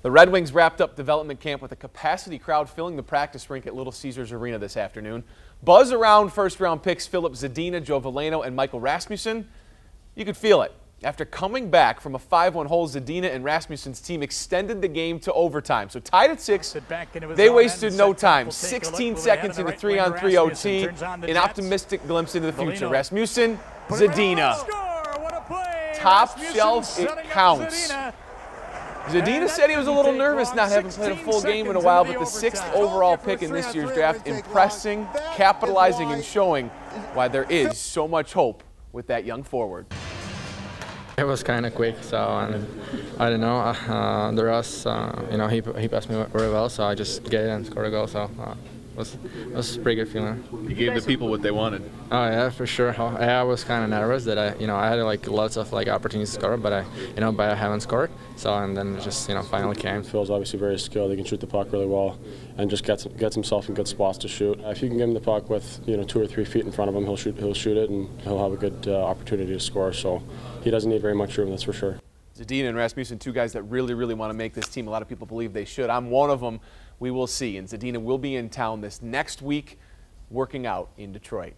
The Red Wings wrapped up development camp with a capacity crowd filling the practice rink at Little Caesars Arena this afternoon. Buzz around first round picks Filip Zadina, Joe Veleno, and Michael Rasmussen. You could feel it. After coming back from a 5-1 hole, Zadina and Rasmussen's team extended the game to overtime. So tied at six, they wasted no time. 16 seconds in the 3-on-3 OT. An optimistic glimpse into the future. Rasmussen, Zadina. Top shelf, it counts. Zadina said he was a little nervous not having played a full game in a while, but the sixth overall pick in this year's draft, impressing, capitalizing, and showing why there is so much hope with that young forward. It was kind of quick, so and I don't know. Uh, the rest, uh, you know, he, he passed me very well, so I just get it and score a goal. So uh, was was a pretty good feeling. You gave the people what they wanted. Oh yeah, for sure. Oh, I was kind of nervous that I, you know, I had like lots of like opportunities to score, but I, you know, but I haven't scored. So and then just you know finally came. Phil's obviously very skilled. He can shoot the puck really well, and just gets gets himself in good spots to shoot. If you can give him the puck with you know two or three feet in front of him, he'll shoot he'll shoot it, and he'll have a good uh, opportunity to score. So he doesn't need very much room, that's for sure. Zadina and Rasmussen, two guys that really, really want to make this team. A lot of people believe they should. I'm one of them. We will see. And Zadina will be in town this next week working out in Detroit.